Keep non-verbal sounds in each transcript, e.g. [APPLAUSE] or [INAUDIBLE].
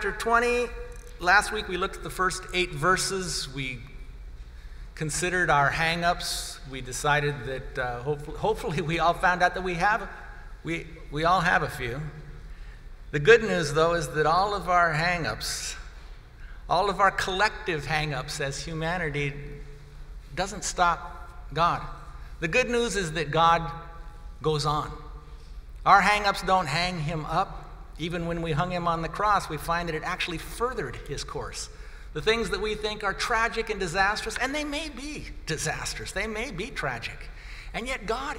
chapter 20. Last week we looked at the first eight verses. We considered our hang ups. We decided that uh, hopefully, hopefully we all found out that we have, we, we all have a few. The good news, though, is that all of our hang ups, all of our collective hang ups as humanity, doesn't stop God. The good news is that God goes on. Our hang ups don't hang him up. Even when we hung him on the cross, we find that it actually furthered his course. The things that we think are tragic and disastrous, and they may be disastrous, they may be tragic, and yet God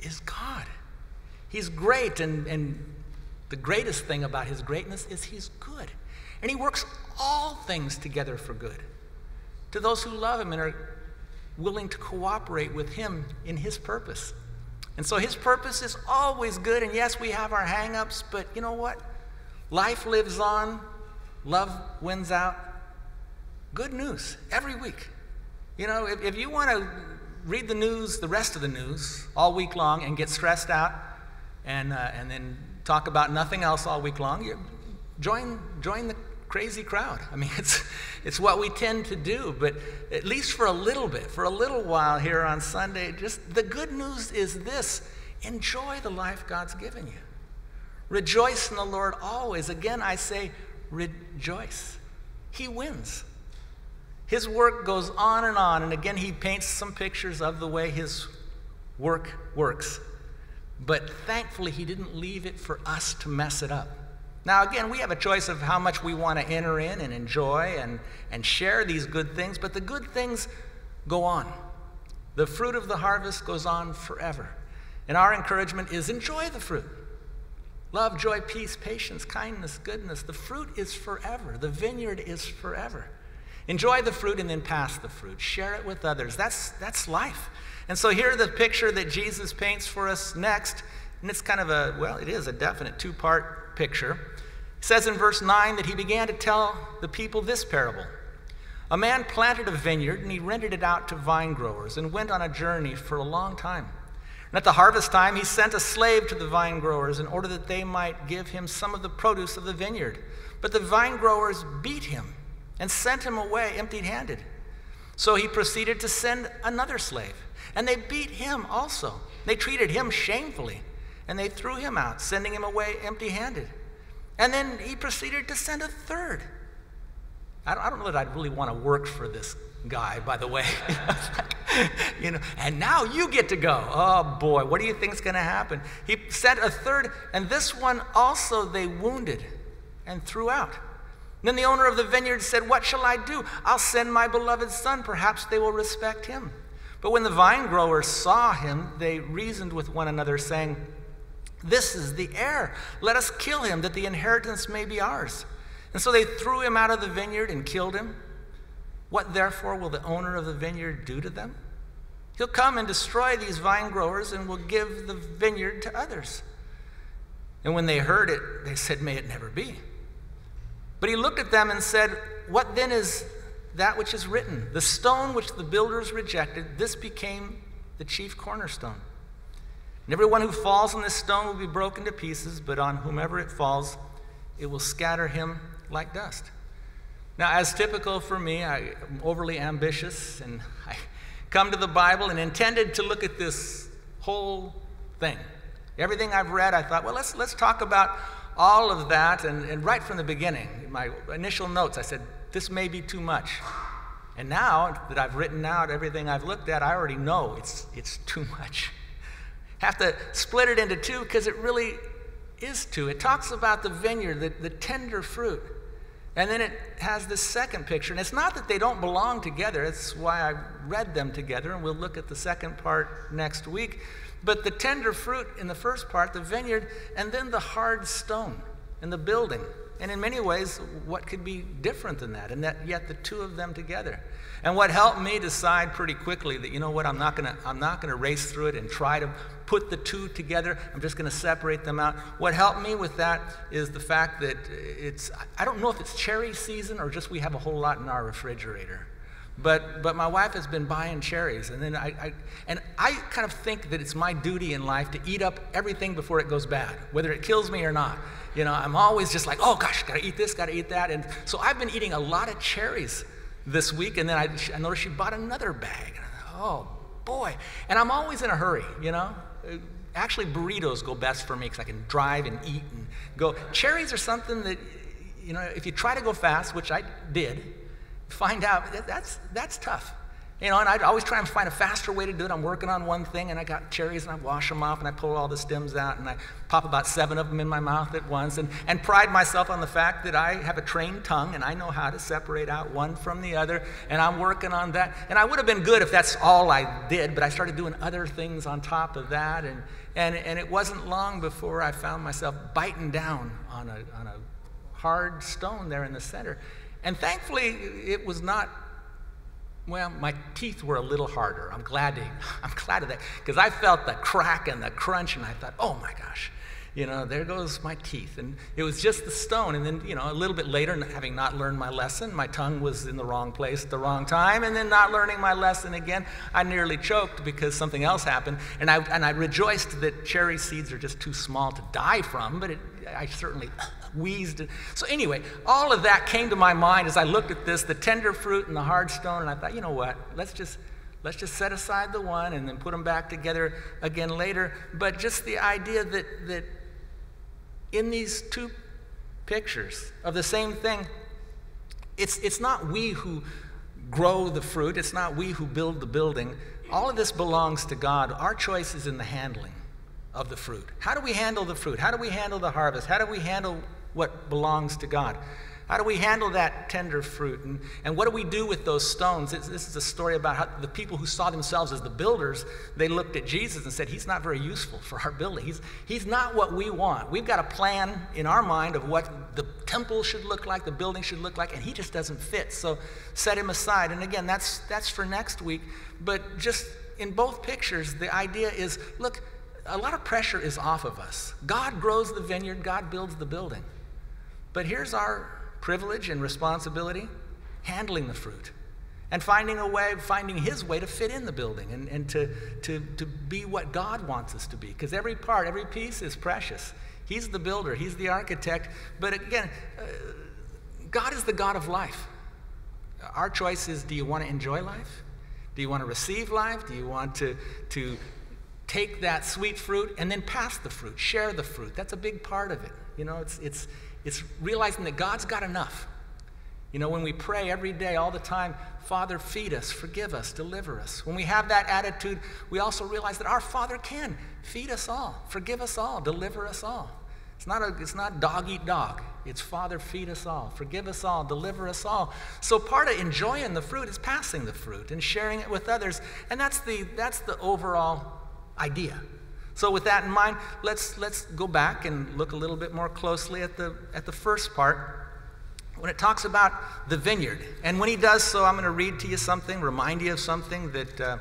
is God. He's great, and, and the greatest thing about his greatness is he's good. And he works all things together for good to those who love him and are willing to cooperate with him in his purpose. And so his purpose is always good. And yes, we have our hang ups, but you know what? Life lives on, love wins out. Good news every week. You know, if, if you want to read the news, the rest of the news, all week long and get stressed out and, uh, and then talk about nothing else all week long, you join, join the crazy crowd. I mean, [LAUGHS] it's, it's what we tend to do, but at least for a little bit, for a little while here on Sunday, just the good news is this enjoy the life God's given you. Rejoice in the Lord always. Again, I say, rejoice. He wins. His work goes on and on, and again, he paints some pictures of the way his work works. But thankfully, he didn't leave it for us to mess it up. Now, again, we have a choice of how much we want to enter in and enjoy and, and share these good things, but the good things go on. The fruit of the harvest goes on forever. And our encouragement is enjoy the fruit. Love, joy, peace, patience, kindness, goodness. The fruit is forever. The vineyard is forever. Enjoy the fruit and then pass the fruit. Share it with others. That's, that's life. And so here the picture that Jesus paints for us next, and it's kind of a, well, it is a definite two part picture. Says in verse 9 that he began to tell the people this parable. A man planted a vineyard and he rented it out to vine growers and went on a journey for a long time. And at the harvest time, he sent a slave to the vine growers in order that they might give him some of the produce of the vineyard. But the vine growers beat him and sent him away empty handed. So he proceeded to send another slave. And they beat him also. They treated him shamefully. And they threw him out, sending him away empty handed. And then he proceeded to send a third. I don't, I don't know that I'd really want to work for this guy, by the way. [LAUGHS] you know, and now you get to go. Oh boy, what do you think is going to happen? He sent a third, and this one also they wounded and threw out. Then the owner of the vineyard said, What shall I do? I'll send my beloved son. Perhaps they will respect him. But when the vine growers saw him, they reasoned with one another, saying, This is the heir. Let us kill him, that the inheritance may be ours. And so they threw him out of the vineyard and killed him. What therefore will the owner of the vineyard do to them? He'll come and destroy these vine growers and will give the vineyard to others. And when they heard it, they said, May it never be. But he looked at them and said, What then is that which is written? The stone which the builders rejected, this became the chief cornerstone. And everyone who falls on this stone will be broken to pieces, but on whomever it falls, it will scatter him like dust. Now, as typical for me, I am overly ambitious, and [LAUGHS] I come to the Bible and intended to look at this whole thing. Everything I've read, I thought, well, let's, let's talk about all of that. And, and right from the beginning, in my initial notes, I said, this may be too much. And now that I've written out everything I've looked at, I already know it's, it's too much. Have to split it into two because it really is two. It talks about the vineyard, the, the tender fruit. And then it has this second picture. And it's not that they don't belong together, that's why I read them together, and we'll look at the second part next week. But the tender fruit in the first part, the vineyard, and then the hard stone in the building. And in many ways, what could be different than that? And that yet the two of them together. And what helped me decide pretty quickly that, you know what, I'm not gonna, I'm not gonna race through it and try to put the two together. I'm just gonna separate them out. What helped me with that is the fact that it's, I don't know if it's cherry season or just we have a whole lot in our refrigerator. But, but my wife has been buying cherries, and then I, I, and I kind of think that it's my duty in life to eat up everything before it goes bad, whether it kills me or not. You know, I'm always just like, oh gosh, gotta eat this, gotta eat that, and so I've been eating a lot of cherries this week, and then I, I noticed she bought another bag. oh boy, and I'm always in a hurry, you know. Actually, burritos go best for me because I can drive and eat and go. Cherries are something that, you know, if you try to go fast, which I did find out that's, that's tough. You know, and I'd always try and find a faster way to do it. I'm working on one thing, and I got cherries, and I wash them off, and I pull all the stems out, and I pop about seven of them in my mouth at once, and, and pride myself on the fact that I have a trained tongue, and I know how to separate out one from the other, and I'm working on that. And I would have been good if that's all I did, but I started doing other things on top of that, and, and, and it wasn't long before I found myself biting down on a, on a hard stone there in the center. And thankfully, it was not, well, my teeth were a little harder. I'm glad to, [LAUGHS] I'm glad of that, because I felt the crack and the crunch, and I thought, oh my gosh, you know, there goes my teeth. And it was just the stone. And then, you know, a little bit later, having not learned my lesson, my tongue was in the wrong place at the wrong time. And then not learning my lesson again, I nearly choked because something else happened. And I, and I rejoiced that cherry seeds are just too small to die from, but it, I certainly wheezed. So, anyway, all of that came to my mind as I looked at this the tender fruit and the hard stone, and I thought, you know what? Let's just. Let's just set aside the one and then put them back together again later. But just the idea that, that in these two pictures of the same thing, it's, it's not we who grow the fruit, it's not we who build the building. All of this belongs to God. Our choice is in the handling of the fruit. How do we handle the fruit? How do we handle the harvest? How do we handle what belongs to God? How do we handle that tender fruit? And, and what do we do with those stones? This, is a story about how the people who saw themselves as the builders, they looked at Jesus and said, He's not very useful for our building. He's, he's not what we want. We've got a plan in our mind of what the temple should look like, the building should look like, and He just doesn't fit. So set Him aside. And again, that's, that's for next week. But just in both pictures, the idea is look, a lot of pressure is off of us. God grows the vineyard, God builds the building. But here's our privilege and responsibility handling the fruit and finding a way, finding his way to fit in the building and, and to, to, to be what God wants us to be. Because every part, every piece is precious. He's the builder, he's the architect. But again, uh, God is the God of life. Our choice is do you want to enjoy life? Do you want to receive life? Do you want to, to take that sweet fruit and then pass the fruit, share the fruit? That's a big part of it. You know, it's, it's, it's realizing that God's got enough. You know, when we pray every day, all the time, Father, feed us, forgive us, deliver us. When we have that attitude, we also realize that our Father can feed us all, forgive us all, deliver us all. It's not, a, it's not dog eat dog. It's Father, feed us all, forgive us all, deliver us all. So part of enjoying the fruit is passing the fruit and sharing it with others. And that's the, that's the overall idea. So, with that in mind, let's, let's go back and look a little bit more closely at the, at the first part when it talks about the vineyard. And when he does so, I'm going to read to you something, remind you of something that uh,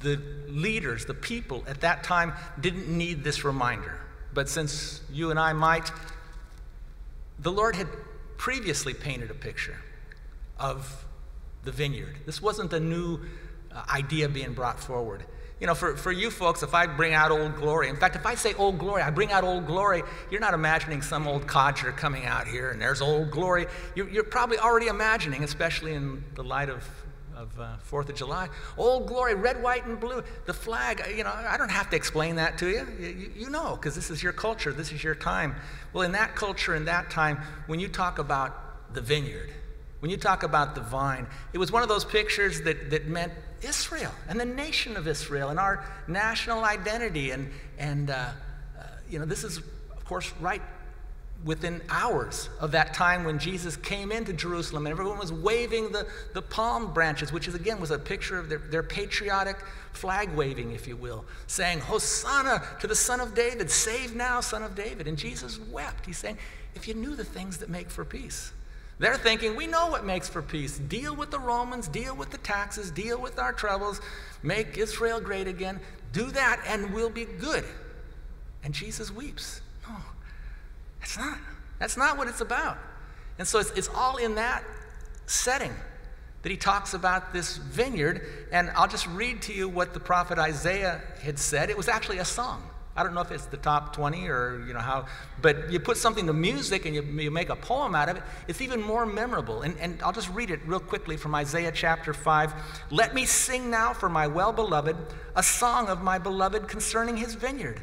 the leaders, the people at that time didn't need this reminder. But since you and I might, the Lord had previously painted a picture of the vineyard. This wasn't a new uh, idea being brought forward. You know, for, for you folks, if I bring out Old Glory, in fact, if I say Old Glory, I bring out Old Glory, you're not imagining some old codger coming out here and there's Old Glory. You're, you're probably already imagining, especially in the light of, of uh, 4th of July, Old Glory, red, white, and blue, the flag. You know, I don't have to explain that to you. You, you know, because this is your culture, this is your time. Well, in that culture, in that time, when you talk about the vineyard, when you talk about the vine, it was one of those pictures that, that meant Israel and the nation of Israel and our national identity. And, and uh, uh, you know, this is, of course, right within hours of that time when Jesus came into Jerusalem and everyone was waving the, the palm branches, which is again was a picture of their, their patriotic flag waving, if you will, saying, Hosanna to the Son of David, save now, Son of David. And Jesus wept. He's saying, if you knew the things that make for peace. They're thinking, we know what makes for peace. Deal with the Romans, deal with the taxes, deal with our troubles, make Israel great again. Do that and we'll be good. And Jesus weeps. No, that's not. That's not what it's about. And so it's, it's all in that setting that he talks about this vineyard. And I'll just read to you what the prophet Isaiah had said. It was actually a song. I don't know if it's the top 20 or, you know, how, but you put something to music and you, you make a poem out of it, it's even more memorable. And, and I'll just read it real quickly from Isaiah chapter 5. Let me sing now for my well beloved a song of my beloved concerning his vineyard.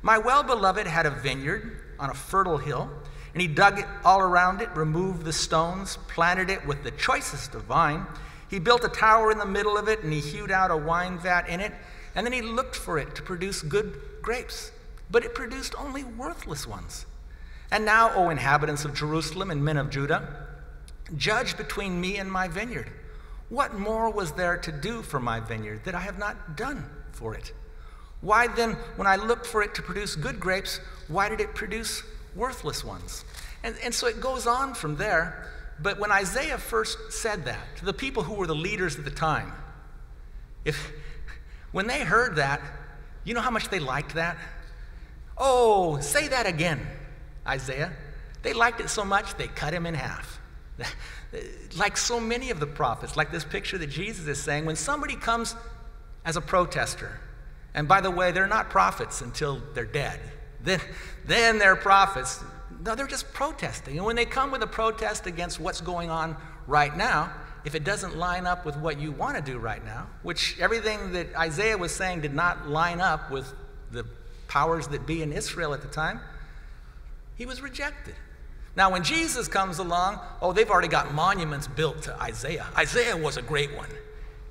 My well beloved had a vineyard on a fertile hill, and he dug it all around it, removed the stones, planted it with the choicest of vine. He built a tower in the middle of it, and he hewed out a wine vat in it, and then he looked for it to produce good grapes, but it produced only worthless ones. And now, O inhabitants of Jerusalem and men of Judah, judge between me and my vineyard. What more was there to do for my vineyard that I have not done for it? Why then, when I looked for it to produce good grapes, why did it produce worthless ones? And, and so it goes on from there. But when Isaiah first said that to the people who were the leaders at the time, if, when they heard that, you know how much they liked that? Oh, say that again, Isaiah. They liked it so much, they cut him in half. [LAUGHS] like so many of the prophets, like this picture that Jesus is saying, when somebody comes as a protester, and by the way, they're not prophets until they're dead, [LAUGHS] then, then they're prophets. No, they're just protesting. And when they come with a protest against what's going on right now, if it doesn't line up with what you want to do right now, which everything that Isaiah was saying did not line up with the powers that be in Israel at the time, he was rejected. Now, when Jesus comes along, oh, they've already got monuments built to Isaiah. Isaiah was a great one.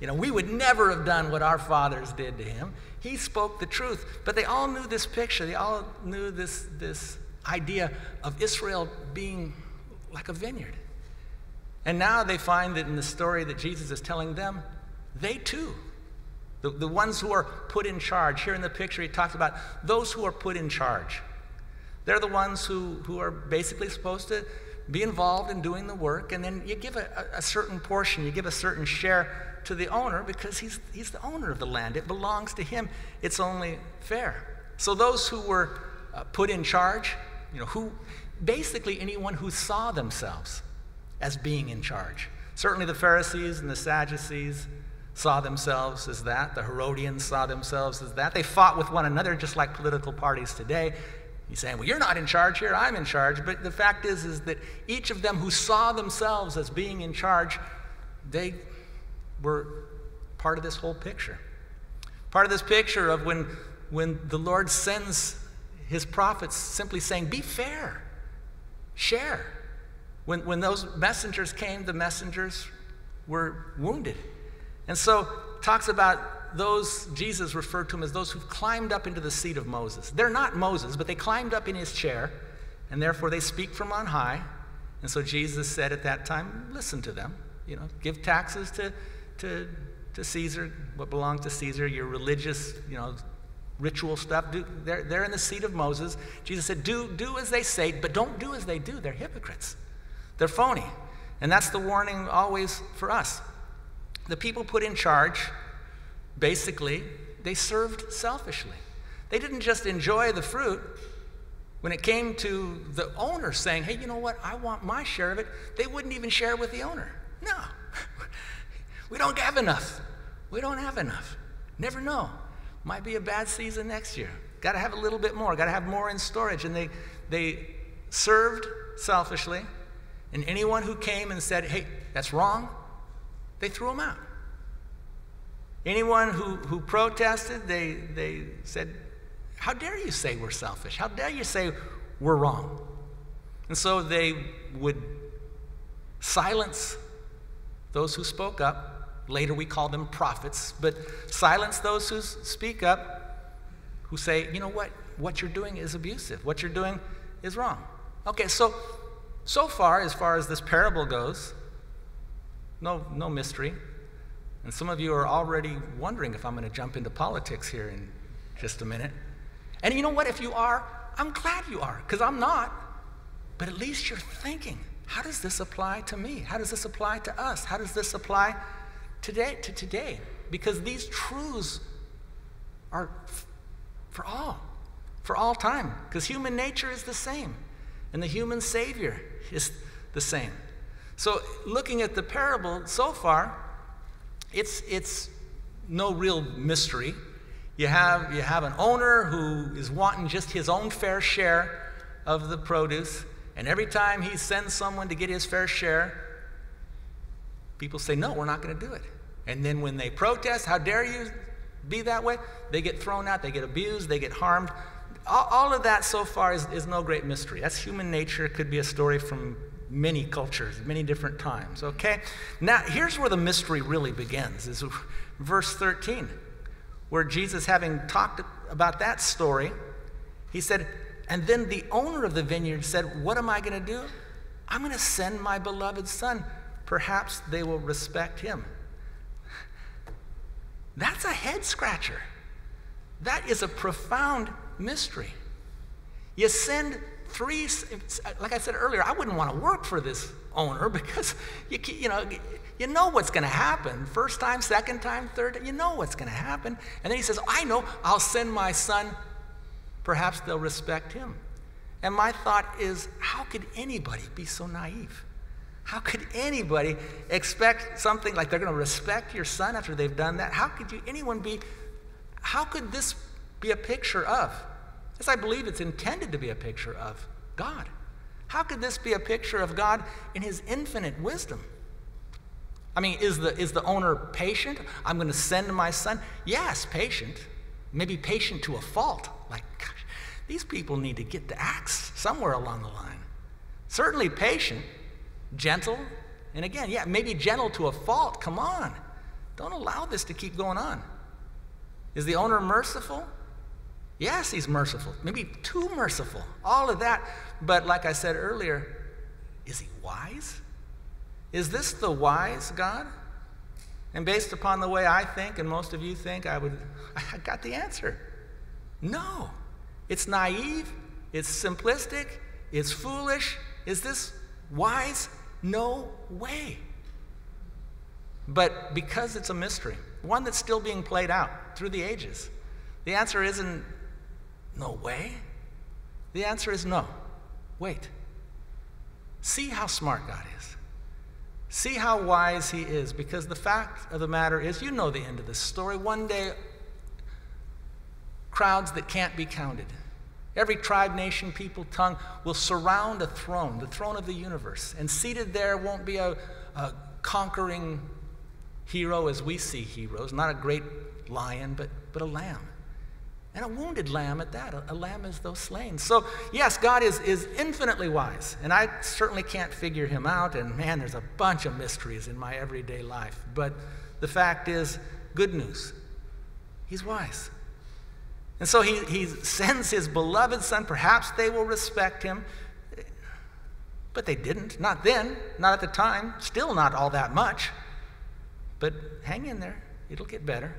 You know, we would never have done what our fathers did to him. He spoke the truth. But they all knew this picture. They all knew this, this idea of Israel being like a vineyard. And now they find that in the story that Jesus is telling them, they too, the, the ones who are put in charge, here in the picture, he talks about those who are put in charge. They're the ones who, who are basically supposed to be involved in doing the work, and then you give a, a, certain portion, you give a certain share to the owner because he's, he's the owner of the land. It belongs to him. It's only fair. So those who were uh, put in charge, you know, who basically anyone who saw themselves as being in charge. Certainly the Pharisees and the Sadducees saw themselves as that. The Herodians saw themselves as that. They fought with one another just like political parties today. He's saying, well, you're not in charge here, I'm in charge. But the fact is, is that each of them who saw themselves as being in charge, they were part of this whole picture. Part of this picture of when, when the Lord sends his prophets simply saying, be fair, share. When, when those messengers came, the messengers were wounded. And so talks about those, Jesus referred to them as those who've climbed up into the seat of Moses. They're not Moses, but they climbed up in his chair, and therefore they speak from on high. And so Jesus said at that time, listen to them. You know, give taxes to, to, to Caesar, what belongs to Caesar, your religious, you know, ritual stuff. Do, they're, they're in the seat of Moses. Jesus said, do, do as they say, but don't do as they do. They're hypocrites. They're phony. And that's the warning always for us. The people put in charge, basically, they served selfishly. They didn't just enjoy the fruit. When it came to the owner saying, hey, you know what, I want my share of it, they wouldn't even share with the owner. No, [LAUGHS] we don't have enough. We don't have enough. Never know. Might be a bad season next year. Got to have a little bit more. Got to have more in storage. And they, they served selfishly. And anyone who came and said, hey, that's wrong, they threw them out. Anyone who, who protested, they, they said, How dare you say we're selfish? How dare you say we're wrong? And so they would silence those who spoke up. Later we call them prophets, but silence those who speak up, who say, You know what? What you're doing is abusive. What you're doing is wrong. Okay, so so far, as far as this parable goes, no, no mystery. And some of you are already wondering if I'm going to jump into politics here in just a minute. And you know what? If you are, I'm glad you are, because I'm not. but at least you're thinking, how does this apply to me? How does this apply to us? How does this apply today to today? Because these truths are for all, for all time. Because human nature is the same, and the human Savior is the same. So, looking at the parable so far, it's, it's no real mystery. You have, you have an owner who is wanting just his own fair share of the produce, and every time he sends someone to get his fair share, people say, No, we're not going to do it. And then when they protest, How dare you be that way? They get thrown out, they get abused, they get harmed. All, all of that so far is, is no great mystery. That's human nature. It could be a story from many cultures, many different times, okay? Now, here's where the mystery really begins, is verse 13, where Jesus, having talked about that story, he said, and then the owner of the vineyard said, What am I going to do? I'm going to send my beloved son. Perhaps they will respect him. That's a head scratcher. That is a profound mystery. You send three, uh, like I said earlier, I wouldn't want to work for this owner [LAUGHS] because you, you know, you know what's going to happen. First time, second time, third, you know what's going to happen. And then he says, I know, I'll send my son. Perhaps they'll respect him. And my thought is, how could anybody be so naive? How could anybody expect something like they're going to respect your son after they've done that? How could you, anyone be, how could this be a picture of? As I believe it's intended to be a picture of God. How could this be a picture of God in his infinite wisdom? I mean, is the, is the owner patient? I'm going to send my son. Yes, patient. Maybe patient to a fault. Like, gosh, these people need to get the axe somewhere along the line. Certainly patient, gentle, and again, yeah, maybe gentle to a fault. Come on. Don't allow this to keep going on. Is the owner merciful? Yes, he's merciful. Maybe too merciful. All of that. But like I said earlier, is he wise? Is this the wise God? And based upon the way I think and most of you think, I would [LAUGHS] I got the answer. No. It's naive, it's simplistic, it's foolish. Is this wise? No way. But because it's a mystery, one that's still being played out through the ages, the answer isn't no way. The answer is no. Wait. See how smart God is. See how wise He is, because the fact of the matter is, you know the end of this story. One day, crowds that can't be counted, every tribe, nation, people, tongue will surround a throne, the throne of the universe. And seated there won't be a, a conquering hero as we see heroes, not a great lion, but, but a lamb. And a wounded lamb at that, a, a, lamb as though slain. So, yes, God is, is infinitely wise, and I certainly can't figure him out. And man, there's a bunch of mysteries in my everyday life. But the fact is, good news. He's wise. And so he, he sends his beloved son. Perhaps they will respect him. But they didn't. Not then, not at the time, still not all that much. But hang in there, it'll get better.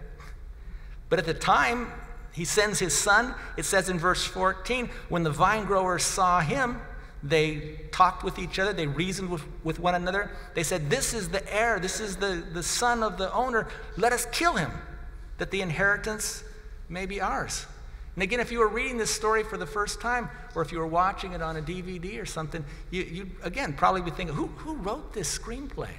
But at the time, he sends his son. It says in verse 14, when the vine growers saw him, they talked with each other, they reasoned with, with one another. They said, This is the heir, this is the, the son of the owner. Let us kill him, that the inheritance may be ours. And again, if you were reading this story for the first time, or if you were watching it on a DVD or something, you, you again probably be thinking, who, who wrote this screenplay?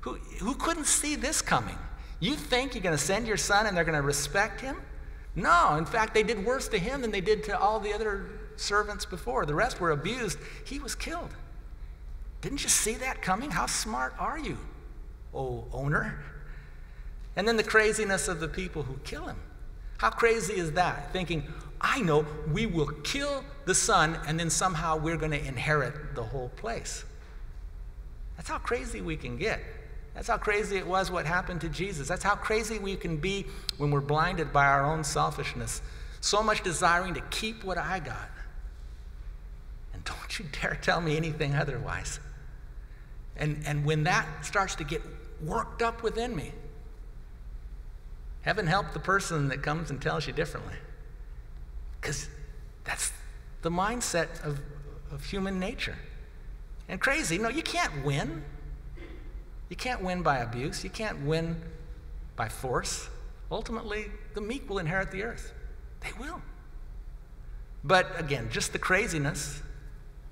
Who, who couldn't see this coming? You think you're going to send your son and they're going to respect him? No, in fact, they did worse to him than they did to all the other servants before. The rest were abused. He was killed. Didn't you see that coming? How smart are you, oh owner? And then the craziness of the people who kill him. How crazy is that? Thinking, I know we will kill the son and then somehow we're going to inherit the whole place. That's how crazy we can get. That's how crazy it was what happened to Jesus. That's how crazy we can be when we're blinded by our own selfishness. So much desiring to keep what I got. And don't you dare tell me anything otherwise. And, and when that starts to get worked up within me, heaven help the person that comes and tells you differently. Because that's the mindset of, of human nature. and crazy. No, you can't win. You can't win by abuse. You can't win by force. Ultimately, the meek will inherit the earth. They will. But again, just the craziness.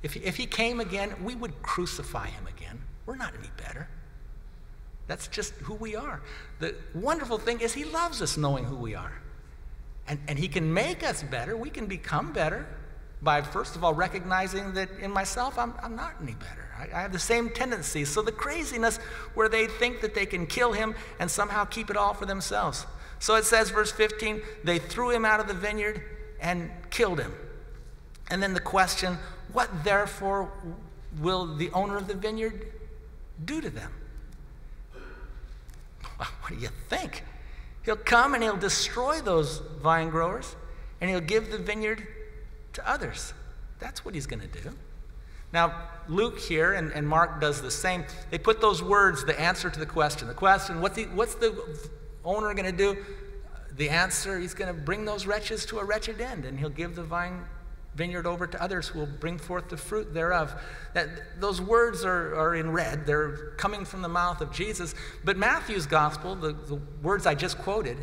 If he, if he came again, we would crucify him again. We're not any better. That's just who we are. The wonderful thing is, he loves us knowing who we are. And, and he can make us better. We can become better by, first of all, recognizing that in myself, I'm, I'm not any better. I, I have the same tendencies. So the craziness where they think that they can kill him and somehow keep it all for themselves. So it says, verse 15, they threw him out of the vineyard and killed him. And then the question, what therefore will the owner of the vineyard do to them? [LAUGHS] Well, What do you think? He'll come and he'll destroy those vine growers and he'll give the vineyard to others. That's what he's going to do. Now, Luke here and, and Mark does the same. They put those words, the answer to the question. The question, what's the, what's the owner going to do? The answer, he's going to bring those wretches to a wretched end, and he'll give the vine vineyard over to others who will bring forth the fruit thereof. That, those words are, are in red, they're coming from the mouth of Jesus. But Matthew's gospel, the, the words I just quoted,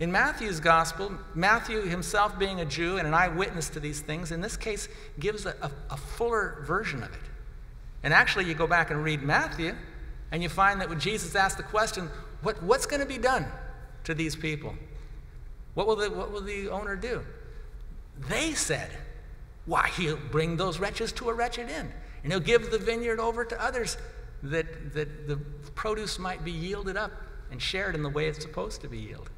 in Matthew's gospel, Matthew himself being a Jew and an eyewitness to these things, in this case, gives a, a, a, fuller version of it. And actually, you go back and read Matthew, and you find that when Jesus asked the question, what, What's going to be done to these people? What will, the, what will the owner do? They said, Why, he'll bring those wretches to a wretched end, and he'll give the vineyard over to others that, that the produce might be yielded up and shared in the way it's supposed to be yielded.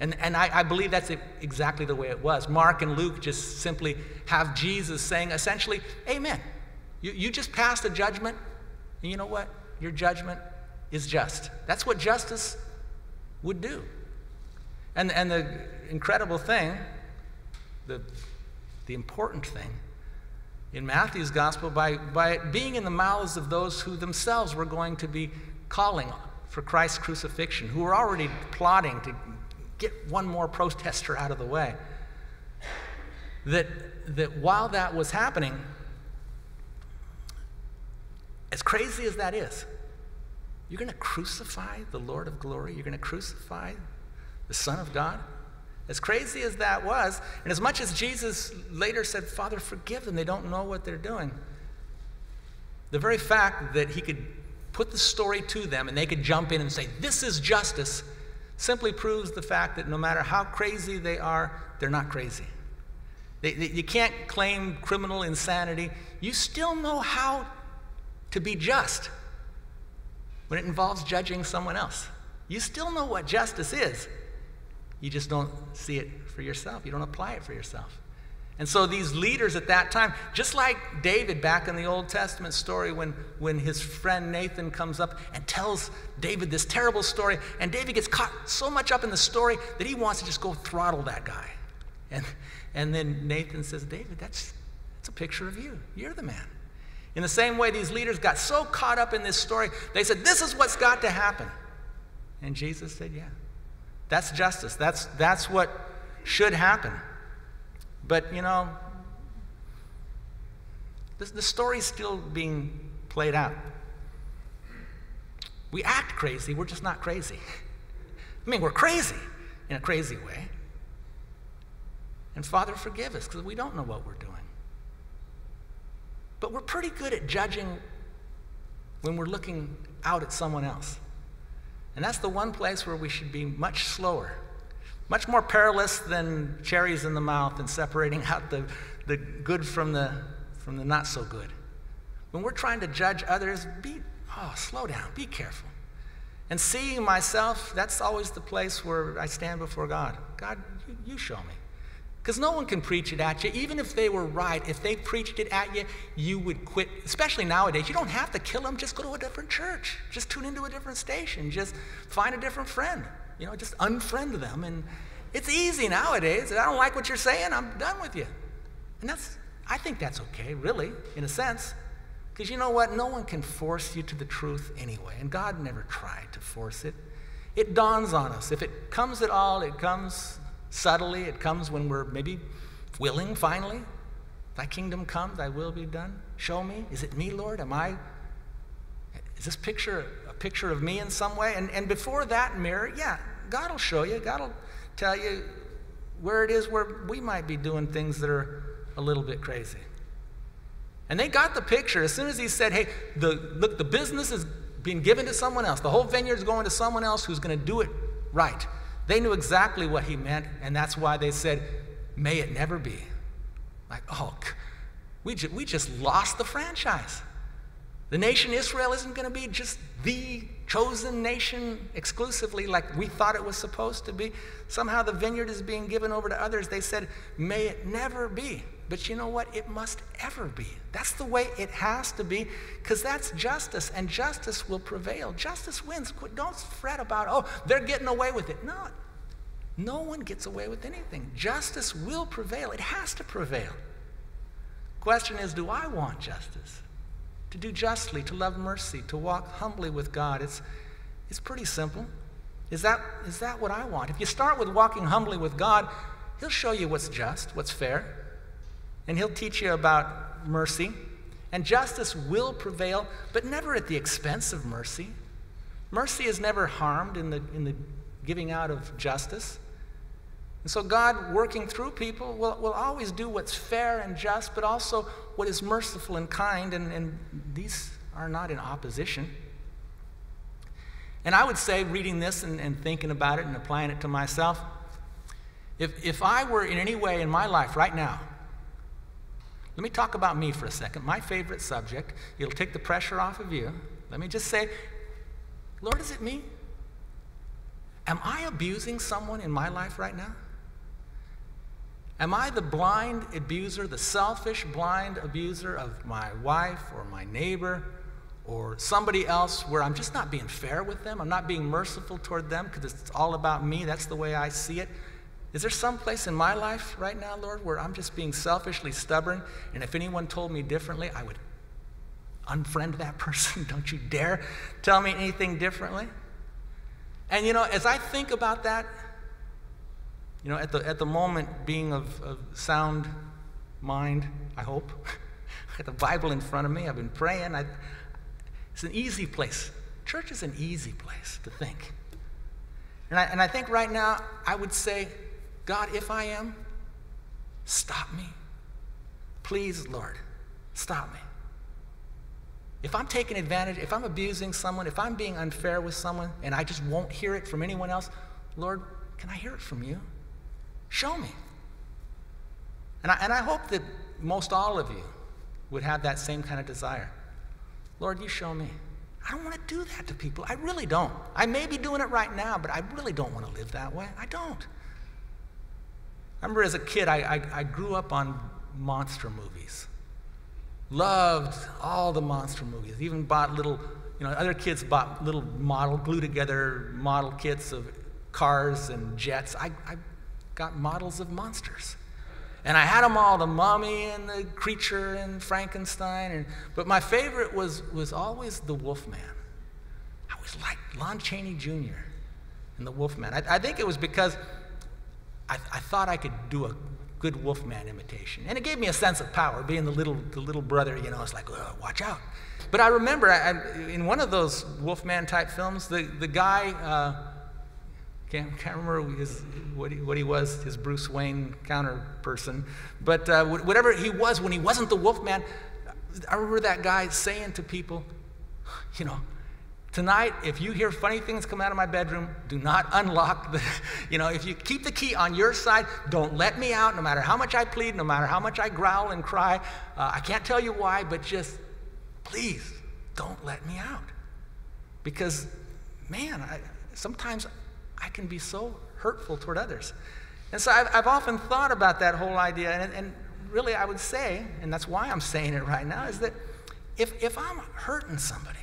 And, and I, I, believe that's exactly the way it was. Mark and Luke just simply have Jesus saying essentially, Amen. You, you just passed a judgment, and you know what? Your judgment is just. That's what justice would do. And, and the incredible thing, the, the important thing, in Matthew's gospel, by, by being in the mouths of those who themselves were going to be calling for Christ's crucifixion, who were already plotting to get one more protester out of the way. That, that while that was happening, as crazy as that is, you're going to crucify the Lord of glory? You're going to crucify the Son of God? As crazy as that was, and as much as Jesus later said, Father, forgive them, they don't know what they're doing, the very fact that he could put the story to them and they could jump in and say, This is justice, simply proves the fact that no matter how crazy they are, they're not crazy. They, they, you can't claim criminal insanity. You still know how to be just when it involves judging someone else. You still know what justice is. You just don't see it for yourself. You don't apply it for yourself. And so these leaders at that time, just like David back in the Old Testament story when, when his friend Nathan comes up and tells David this terrible story, and David gets caught so much up in the story that he wants to just go throttle that guy. And, and then Nathan says, David, that's, that's a picture of you. You're the man. In the same way, these leaders got so caught up in this story, they said, This is what's got to happen. And Jesus said, Yeah, that's justice. That's, that's what should happen. But, you know, the, the story's still being played out. We act crazy, we're just not crazy. I mean, we're crazy in a crazy way. And Father, forgive us because we don't know what we're doing. But we're pretty good at judging when we're looking out at someone else. And that's the one place where we should be much slower much more perilous than cherries in the mouth and separating out the, the good from the, from the not so good. When we're trying to judge others, be, oh, slow down, be careful. And seeing myself, that's always the place where I stand before God. God, you, you show me. Because no one can preach it at you. Even if they were right, if they preached it at you, you would quit. Especially nowadays, you don't have to kill them. Just go to a different church. Just tune into a different station. Just find a different friend. You know, just unfriend them. And it's easy nowadays. If I don't like what you're saying, I'm done with you. And that's, I think that's okay, really, in a sense. Because you know what? No one can force you to the truth anyway. And God never tried to force it. It dawns on us. If it comes at all, it comes subtly. It comes when we're maybe willing finally. Thy kingdom come, thy will be done. Show me. Is it me, Lord? Am I? Is this picture a picture of me in some way? And, and before that mirror, yeah, God will show you. God will tell you where it is where we might be doing things that are a little bit crazy. And they got the picture as soon as he said, hey, the, look, the business is being given to someone else. The whole vineyard is going to someone else who's going to do it right. They knew exactly what he meant, and that's why they said, may it never be. Like, oh, we, ju- we just lost the franchise. The nation Israel isn't going to be just the chosen nation exclusively like we thought it was supposed to be. Somehow the vineyard is being given over to others. They said, may it never be. But you know what? It must ever be. That's the way it has to be because that's justice, and justice will prevail. Justice wins. Don't fret about, oh, they're getting away with it. No, no one gets away with anything. Justice will prevail, it has to prevail. Question is, do I want justice? To do justly, to love mercy, to walk humbly with God. It's, it's pretty simple. Is that, is that what I want? If you start with walking humbly with God, He'll show you what's just, what's fair and he'll teach you about mercy. And justice will prevail, but never at the expense of mercy. Mercy is never harmed in the, in the giving out of justice. And so, God, working through people, will, will always do what's fair and just, but also what is merciful and kind, and, and these are not in opposition. And I would say, reading this and, and thinking about it and applying it to myself, if, if I were in any way in my life right now let me talk about me for a second. My favorite subject. It'll take the pressure off of you. Let me just say, Lord, is it me? Am I abusing someone in my life right now? Am I the blind abuser, the selfish blind abuser of my wife or my neighbor or somebody else where I'm just not being fair with them? I'm not being merciful toward them because it's all about me. That's the way I see it. Is there some place in my life right now, Lord, where I'm just being selfishly stubborn, and if anyone told me differently, I would unfriend that [LAUGHS] person? Don't you dare tell me anything differently. And you know, as I think about that, you know, at the, at the moment, being of, of sound mind, I hope, [LAUGHS] I got the Bible in front of me, I've been praying. I, it's an easy place. Church is an easy place to think. And I, and I think right now, I would say, God, if I am, stop me. Please, Lord, stop me. If I'm taking advantage, if I'm abusing someone, if I'm being unfair with someone, and I just won't hear it from anyone else, Lord, can I hear it from you? Show me. And I, and I hope that most all of you would have that same kind of desire. Lord, you show me. I don't want to do that to people. I really don't. I may be doing it right now, but I really don't want to live that way. I don't. I remember as a kid, I, I, I grew up on monster movies. Loved all the monster movies. Even bought little, you know, other kids bought little model, glue together model kits of cars and jets. I, I got models of monsters. And I had them all, the mummy and the creature and Frankenstein. And, but my favorite was, was always the Wolfman. I always liked Lon Chaney Jr. and the Wolfman. I, I think it was because I, I thought I could do a good Wolfman imitation. And it gave me a sense of power, being the little, the little brother, you know, it's like, oh, watch out. But I remember I, I, in one of those Wolfman type films, the, the guy, uh, can't, [LAUGHS] can't remember his, what, he, what he was, his Bruce Wayne counter person, but uh, whatever he was when he wasn't the Wolfman, I remember that guy saying to people, you know, Tonight, if you hear funny things come out of my bedroom, do not unlock the, [LAUGHS] you know, if you keep the key on your side, don't let me out no matter how much I plead, no matter how much I growl and cry. Uh, I can't tell you why, but just please don't let me out. Because, man, I, sometimes I can be so hurtful toward others. And so I've, I've often thought about that whole idea, and, and really I would say, and that's why I'm saying it right now, is that if, if I'm hurting somebody,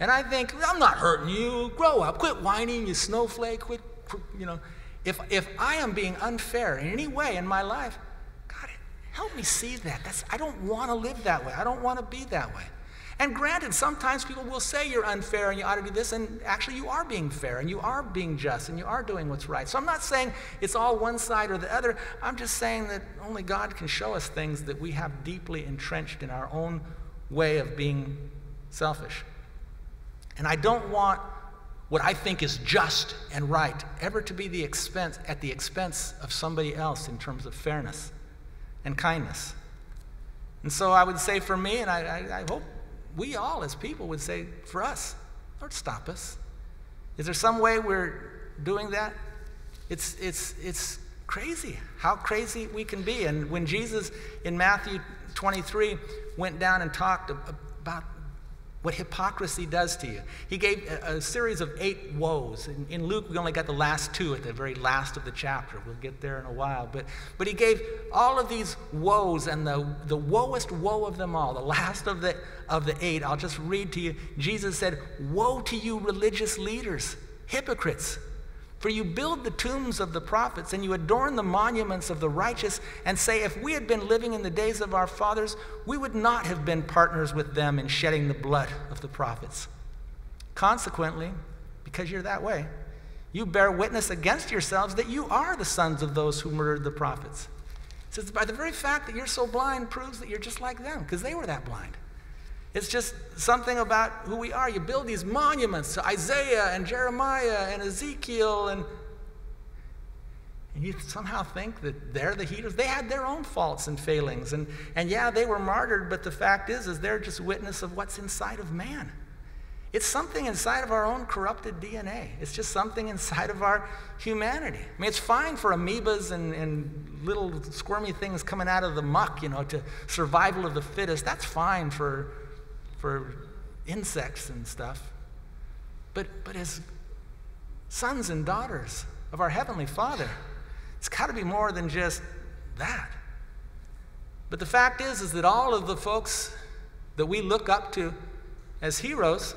and I think, I'm not hurting you. Grow up. Quit whining, you snowflake. Quit, you know. If, if I am being unfair in any way in my life, God, help me see that. That's, I don't want to live that way. I don't want to be that way. And granted, sometimes people will say you're unfair and you ought to do this, and actually you are being fair and you are being just and you are doing what's right. So I'm not saying it's all one side or the other. I'm just saying that only God can show us things that we have deeply entrenched in our own way of being selfish. And I don't want what I think is just and right ever to be the expense at the expense of somebody else in terms of fairness and kindness. And so I would say for me, and I, I, I hope we all as people would say for us, Lord, stop us. Is there some way we're doing that? It's, it's, it's crazy how crazy we can be. And when Jesus in Matthew 23 went down and talked about what hypocrisy does to you. He gave a, a series of eight woes. In, in, Luke, we only got the last two at the very last of the chapter. We'll get there in a while. But, but he gave all of these woes, and the, the woest woe of them all, the last of the, of the eight, I'll just read to you. Jesus said, Woe to you, religious leaders, hypocrites! For you build the tombs of the prophets and you adorn the monuments of the righteous and say, if we had been living in the days of our fathers, we would not have been partners with them in shedding the blood of the prophets. Consequently, because you're that way, you bear witness against yourselves that you are the sons of those who murdered the prophets. It says, by the very fact that you're so blind proves that you're just like them, because they were that blind. It's just something about who we are. You build these monuments to Isaiah and Jeremiah and Ezekiel, and, and you somehow think that they're the heroes. They had their own faults and failings, and, and yeah, they were martyred, but the fact is, is they're just witness of what's inside of man. It's something inside of our own corrupted DNA. It's just something inside of our humanity. I mean, it's fine for amoebas and, and little squirmy things coming out of the muck, you know, to survival of the fittest. That's fine for for insects and stuff. But, but as sons and daughters of our Heavenly Father, it's got to be more than just that. But the fact is, is that all of the folks that we look up to as heroes,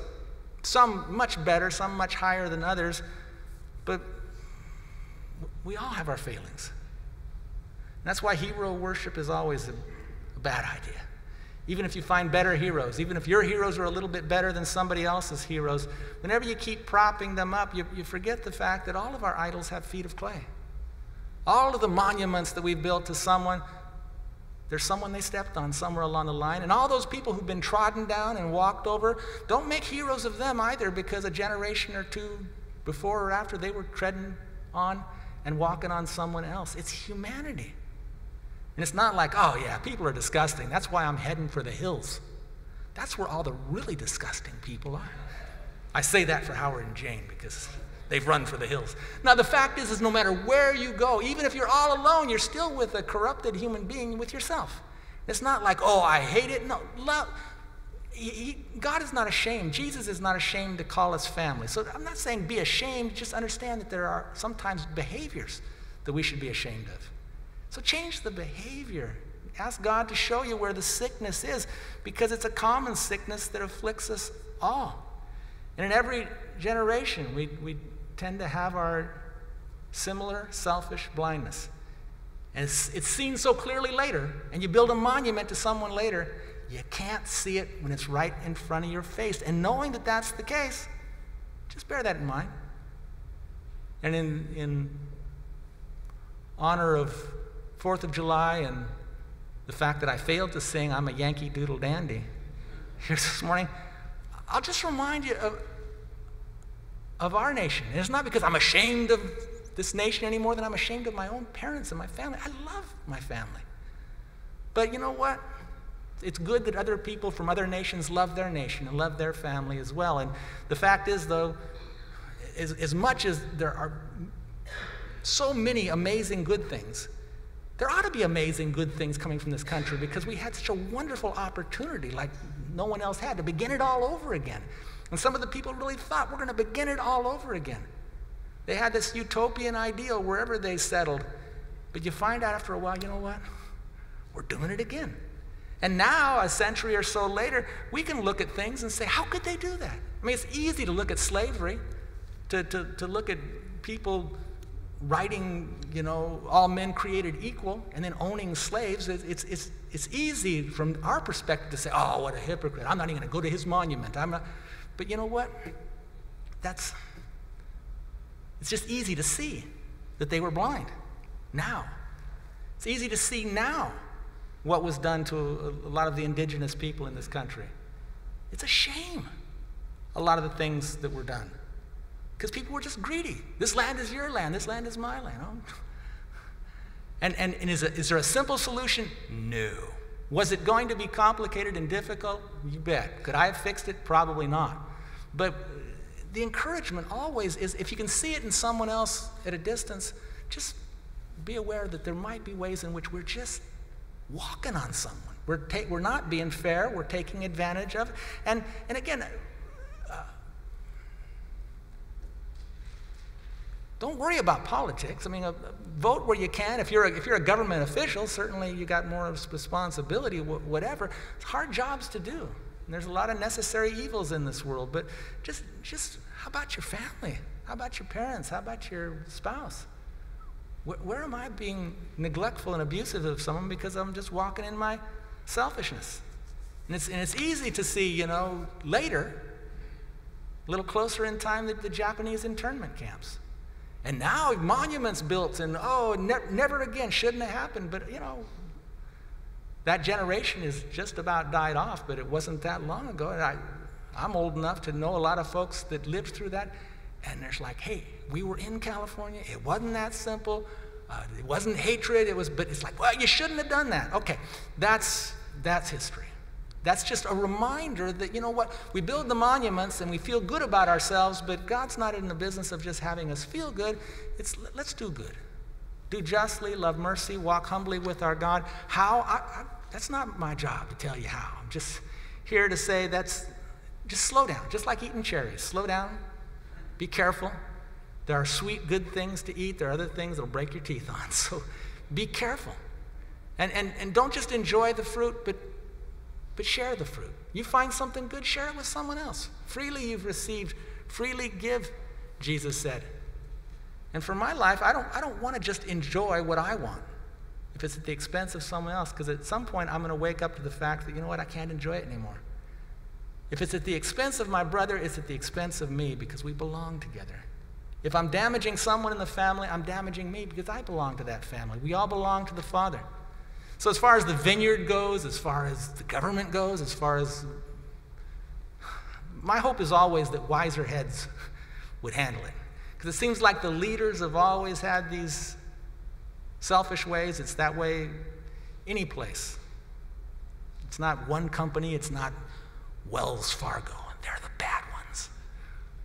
some much better, some much higher than others, but we all have our failings. And that's why hero worship is always a, a bad idea. Even if you find better heroes, even if your heroes are a little bit better than somebody else's heroes, whenever you keep propping them up, you, you forget the fact that all of our idols have feet of clay. All of the monuments that we've built to someone, there's someone they stepped on somewhere along the line. And all those people who've been trodden down and walked over, don't make heroes of them either because a generation or two before or after they were treading on and walking on someone else. It's humanity. And it's not like, oh, yeah, people are disgusting. That's why I'm heading for the hills. That's where all the really disgusting people are. I say that for Howard and Jane because they've run for the hills. Now, the fact is, is no matter where you go, even if you're all alone, you're still with a corrupted human being with yourself. It's not like, oh, I hate it. No, love. He, he, God is not ashamed. Jesus is not ashamed to call us family. So I'm not saying be ashamed, just understand that there are sometimes behaviors that we should be ashamed of. So change the behavior. Ask God to show you where the sickness is because it's a common sickness that afflicts us all. And in every generation, we, we tend to have our similar selfish blindness. And it's, it's seen so clearly later, and you build a monument to someone later, you can't see it when it's right in front of your face. And knowing that that's the case, just bear that in mind. And in, in honor of Fourth of July and the fact that I failed to sing I'm a Yankee Doodle Dandy here this morning, I'll just remind you of, of our nation. And it's not because I'm ashamed of this nation any more than I'm ashamed of my own parents and my family. I love my family. But you know what? It's good that other people from other nations love their nation and love their family as well. And the fact is, though, as, as much as there are so many amazing good things, there ought to be amazing good things coming from this country because we had such a wonderful opportunity like no one else had to begin it all over again. And some of the people really thought we're going to begin it all over again. They had this utopian ideal wherever they settled. But you find out after a while, you know what? We're doing it again. And now, a century or so later, we can look at things and say, how could they do that? I mean, it's easy to look at slavery, to, to, to look at people writing, you know, all men created equal and then owning slaves, it's, it's, it's easy from our perspective to say, oh, what a hypocrite. I'm not even going to go to his monument. I'm not. But you know what? That's, it's just easy to see that they were blind now. It's easy to see now what was done to a lot of the indigenous people in this country. It's a shame, a lot of the things that were done. Because people were just greedy. This land is your land, this land is my land. Oh. And, and, and is, a, is there a simple solution? No. Was it going to be complicated and difficult? You bet. Could I have fixed it? Probably not. But the encouragement always is if you can see it in someone else at a distance, just be aware that there might be ways in which we're just walking on someone. We're, we're not being fair, we're taking advantage of it. And, and again, uh, don't worry about politics. I mean, uh, vote where you can. If you're, a, if you're a government official, certainly you got more responsibility, wh- whatever. It's hard jobs to do. And there's a lot of necessary evils in this world. But just, just how about your family? How about your parents? How about your spouse? Where, where am I being neglectful and abusive of someone because I'm just walking in my selfishness? And it's, and it's easy to see, you know, later, a little closer in time, the, the Japanese internment camps. And now monuments built, and oh, ne- never again, shouldn't have happened. But, you know, that generation is just about died off, but it wasn't that long ago. And I, I'm old enough to know a lot of folks that lived through that. And there's like, hey, we were in California. It wasn't that simple. Uh, it wasn't hatred. It was, but it's like, well, you shouldn't have done that. Okay, that's that's history. That's just a reminder that you know what we build the monuments and we feel good about ourselves, but God's not in the business of just having us feel good. It's let's do good, do justly, love mercy, walk humbly with our God. How? I, I, that's not my job to tell you how. I'm just here to say that's just slow down, just like eating cherries. Slow down, be careful. There are sweet, good things to eat. There are other things that'll break your teeth on. [LAUGHS] So be careful. And, and, and don't just enjoy the fruit, but, but share the fruit. You find something good, share it with someone else. Freely you've received, freely give, Jesus said. And for my life, I don't, I don't want to just enjoy what I want if it's at the expense of someone else, because at some point I'm going to wake up to the fact that, you know what, I can't enjoy it anymore. If it's at the expense of my brother, it's at the expense of me because we belong together. If I'm damaging someone in the family, I'm damaging me because I belong to that family. We all belong to the Father. So, as far as the vineyard goes, as far as the government goes, as far as. My hope is always that wiser heads would handle it. Because it seems like the leaders have always had these selfish ways. It's that way any place. It's not one company, it's not Wells Fargo, and they're the bad ones.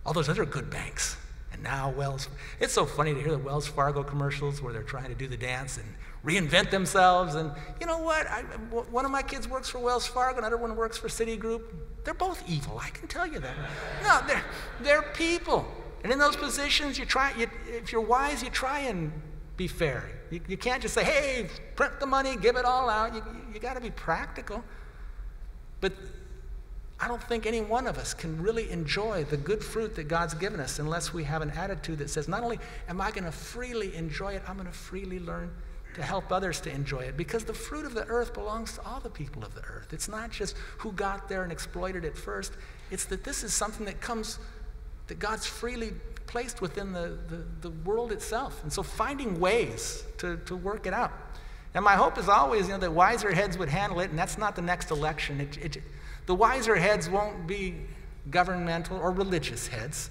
All those other good banks. And now Wells, it's so funny to hear the Wells Fargo commercials where they're trying to do the dance and reinvent themselves. And you know what? I, one of my kids works for Wells Fargo, another one works for Citigroup. They're both evil, I can tell you that. No, they're, they're people. And in those positions, you try, you, if you're wise, you try and be fair. You, you can't just say, hey, print the money, give it all out. You, you, you got to be practical. But I don't think any one of us can really enjoy the good fruit that God's given us unless we have an attitude that says, not only am I going to freely enjoy it, I'm going to freely learn to help others to enjoy it. Because the fruit of the earth belongs to all the people of the earth. It's not just who got there and exploited it first, it's that this is something that comes, that God's freely placed within the, the, the world itself. And so finding ways to, to work it out. And my hope is always, you know, that wiser heads would handle it, and that's not the next election. It, it, the wiser heads won't be governmental or religious heads.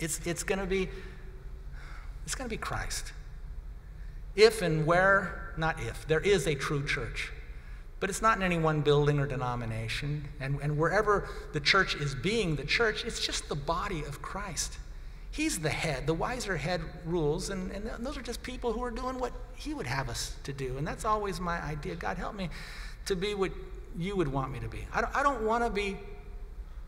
It's, it's going to be it's going to be Christ. If and where, not if, there is a true church. But it's not in any one building or denomination. And, and wherever the church is being the church, it's just the body of Christ. He's the head. The wiser head rules, and, and those are just people who are doing what he would have us to do. And that's always my idea. God, help me to be what you would want me to be. I don't, I don't want to be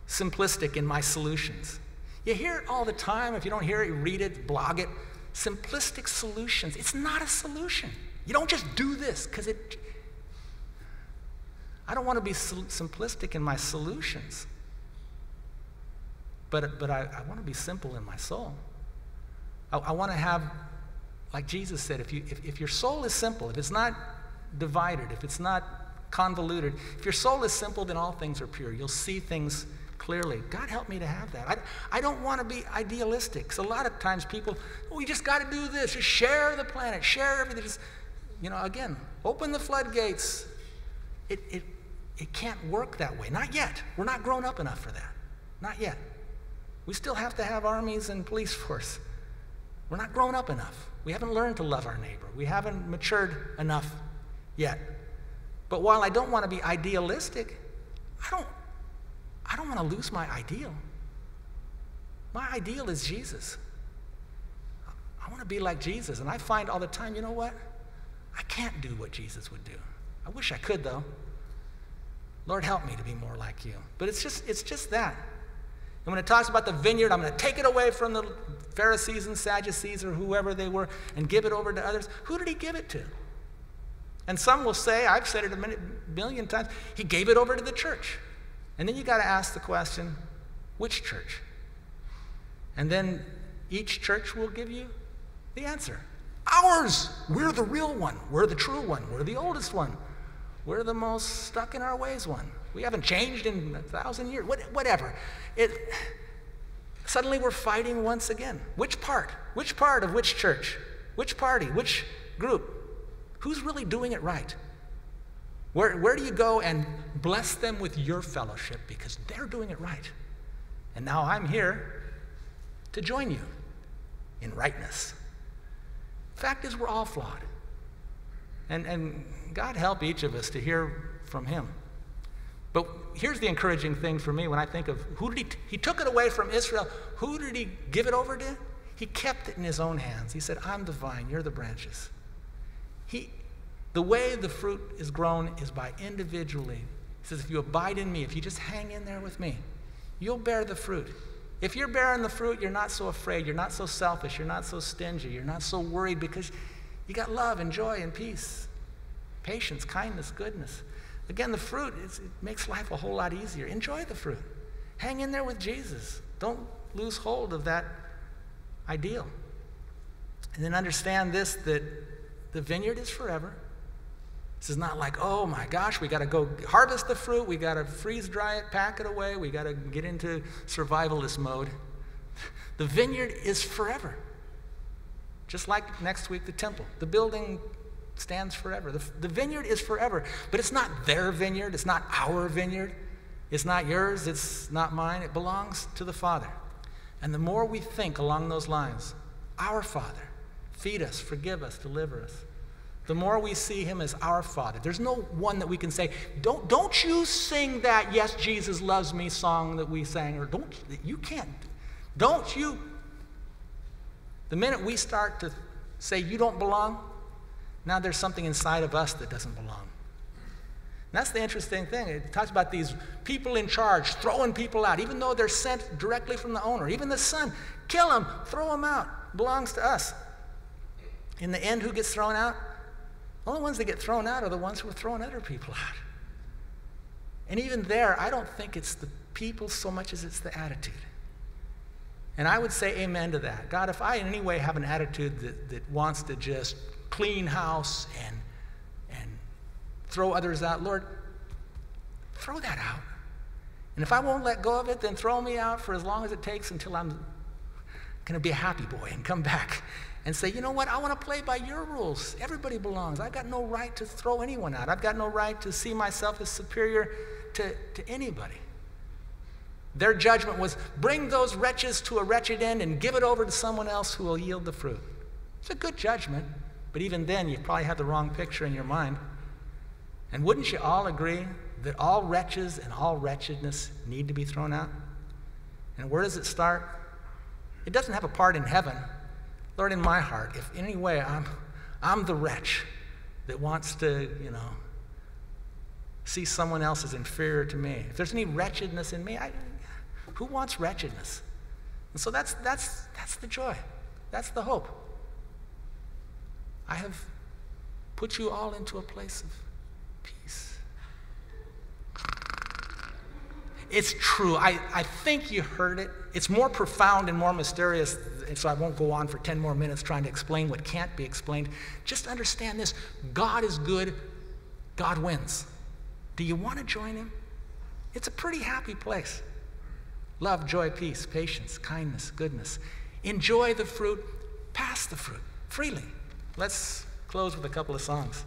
simplistic in my solutions. You hear it all the time. If you don't hear it, read it, blog it. Simplistic solutions. It's not a solution. You don't just do this because it. I don't want to be simplistic in my solutions. But, but I, I want to be simple in my soul. I, I want to have, like Jesus said, if, you, if, if your soul is simple, if it's not divided, if it's not convoluted. If your soul is simple, then all things are pure. You'll see things clearly. God help me to have that. I, I don't want to be idealistic. Because a lot of times people, oh, we just got to do this. Just share the planet, share everything. Just, you know, again, open the floodgates. It, it, it can't work that way. Not yet. We're not grown up enough for that. Not yet. We still have to have armies and police [LAUGHS] force. We're not grown up enough. We haven't learned to love our neighbor. We haven't matured enough yet. But while I don't want to be idealistic, I don't, I don't want to lose my ideal. My ideal is Jesus. I want to be like Jesus. And I find all the time, you know what? I can't do what Jesus would do. I wish I could, though. Lord, help me to be more like you. But it's just, it's just that. And when it talks about the vineyard, I'm going to take it away from the Pharisees and Sadducees or whoever they were and give it over to others. Who did he give it to? And some will say, I've said it a million times, he gave it over to the church. And then you got to ask the question, which church? And then each church will give you the answer. Ours! We're the real one. We're the true one. We're the oldest one. We're the most stuck in our ways one. We haven't changed in a thousand years. What, whatever. It, suddenly we're fighting once again. Which part? Which part of which church? Which party? Which group? Who's really doing it right? Where, where do you go and bless them with your fellowship because they're doing it right? And now I'm here to join you in rightness. Fact is, we're all flawed. And, and God help each of us to hear from Him. But here's the encouraging thing for me when I think of who did he, he took it away from Israel. Who did he give it over to? He kept it in his own hands. He said, I'm the vine, you're the branches. He, the way the fruit is grown is by individually. He says, if you abide in me, if you just hang in there with me, you'll bear the fruit. If you're bearing the fruit, you're not so afraid, you're not so selfish, you're not so stingy, you're not so worried because you got love and joy and peace, patience, kindness, goodness. Again, the fruit it makes life a whole lot easier. Enjoy the fruit. Hang in there with Jesus. Don't lose hold of that ideal. And then understand this that the vineyard is forever. This is not like, oh my gosh, we got to go harvest the fruit, we got to freeze dry it, pack it away, we got to get into survivalist mode. The vineyard is forever. Just like next week, the temple. The building stands forever. The, the vineyard is forever, but it's not their vineyard, it's not our vineyard, it's not yours, it's not mine, it belongs to the Father. And the more we think along those lines, our Father, feed us, forgive us, deliver us, the more we see him as our Father. There's no one that we can say, don't, don't you sing that Yes, Jesus Loves Me song that we sang, or don't, you can't. Don't you. The minute we start to say you don't belong, now there's something inside of us that doesn't belong. And that's the interesting thing. It talks about these people in charge throwing people out, even though they're sent directly from the owner. Even the son, kill them, throw them out, belongs to us. In the end, who gets thrown out? The only ones that get thrown out are the ones who are throwing other people out. And even there, I don't think it's the people so much as it's the attitude. And I would say amen to that. God, if I in any way have an attitude that, that wants to just clean house and, and throw others out, Lord, throw that out. And if I won't let go of it, then throw me out for as long as it takes until I'm going to be a happy boy and come back and say, you know what, I want to play by your rules. Everybody belongs. I've got no right to throw anyone out. I've got no right to see myself as superior to, to anybody. Their judgment was bring those wretches to a wretched end and give it over to someone else who will yield the fruit. It's a good judgment, but even then, you probably have the wrong picture in your mind. And wouldn't you all agree that all wretches and all wretchedness need to be thrown out? And where does it start? It doesn't have a part in heaven. Lord, in my heart, if any way I'm, I'm the wretch that wants to, you know, see someone else as inferior to me, if there's any wretchedness in me, I, who wants wretchedness? And so that's, that's, that's the joy. That's the hope. I have put you all into a place of peace. It's true. I, I think you heard it. It's more profound and more mysterious, so I won't go on for 10 more minutes trying to explain what can't be explained. Just understand this God is good, God wins. Do you want to join him? It's a pretty happy place. Love, joy, peace, patience, kindness, goodness. Enjoy the fruit, pass the fruit freely. Let's close with a couple of songs.